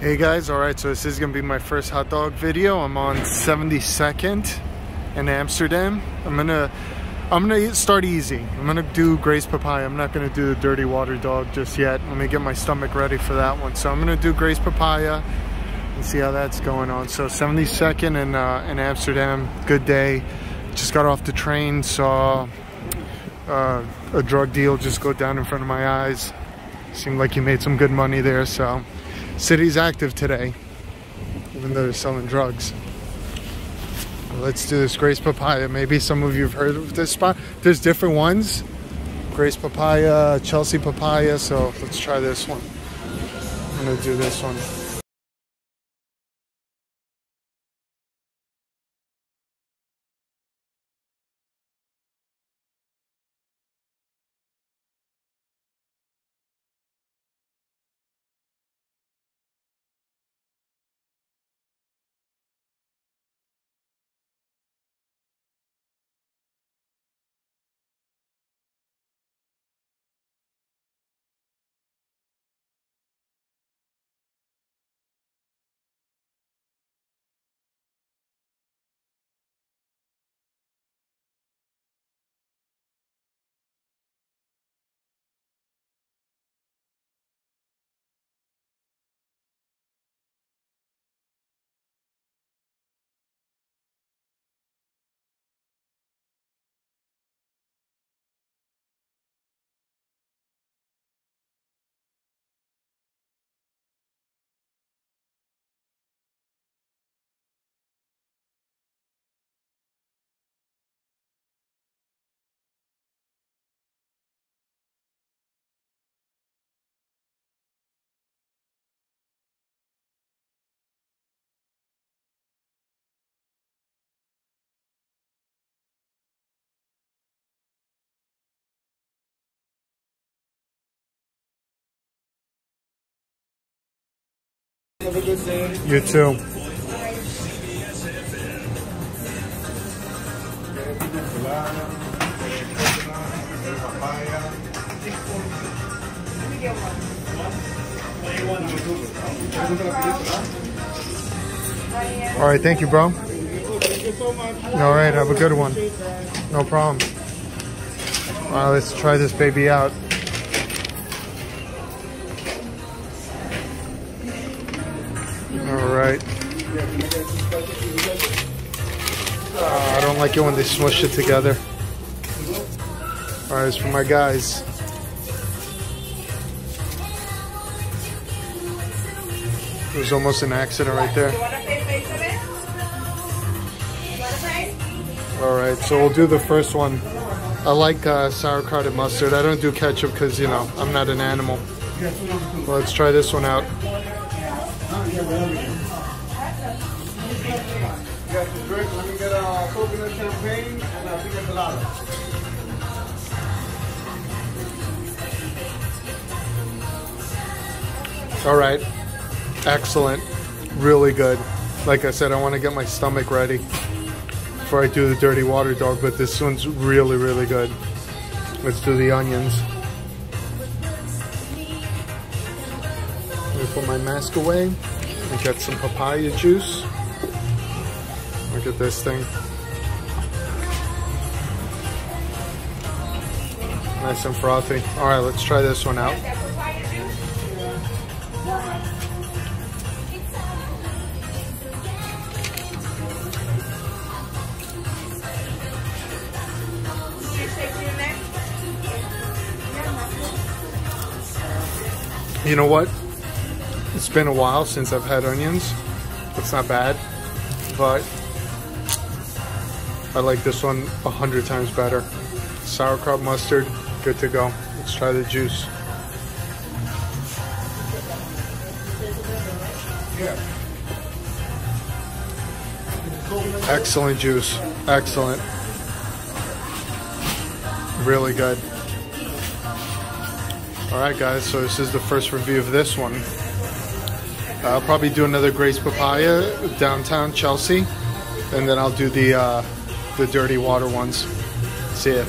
Hey guys, alright, so this is gonna be my first hot dog video. I'm on 72nd in Amsterdam. I'm gonna I'm gonna start easy. I'm gonna do Gray's Papaya. I'm not gonna do the dirty water dog just yet. Let me get my stomach ready for that one. So I'm gonna do Gray's Papaya and see how that's going on. So 72nd in uh, in Amsterdam. Good day. Just got off the train, saw uh, a drug deal just go down in front of my eyes. Seemed like he made some good money there, so city's active today, even though they're selling drugs. Let's do this Gray's Papaya. Maybe some of you have heard of this spot. There's different ones. Gray's Papaya, Chelsea Papaya, so let's try this one. I'm gonna do this one. Have a good day. You too. All right, thank you, bro. All right, have a good one. No problem. All right, let's try this baby out. All right. Uh, I don't like it when they smush it together. All right, it's for my guys. It was almost an accident right there. All right, so we'll do the first one. I like uh, sauerkraut and mustard. I don't do ketchup because, you know, I'm not an animal. Let's try this one out. All right. Excellent. Really good. Like I said, I want to get my stomach ready before I do the dirty water dog, but this one's really, really good. Let's do the onions. Put my mask away and get some papaya juice. Look at this thing. Nice and frothy. All right, let's try this one out. You know what? It's been a while since I've had onions. It's not bad, but I like this one a hundred times better. Sauerkraut mustard, good to go. Let's try the juice. Excellent juice. Excellent. Really good. Alright guys, so this is the first review of this one. I'll probably do another Gray's Papaya downtown Chelsea, and then I'll do the uh, the dirty water ones. See ya.